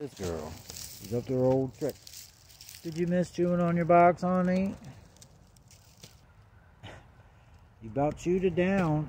This girl. She's up to her old trick. Did you miss chewing on your box, honey? You about chewed it down.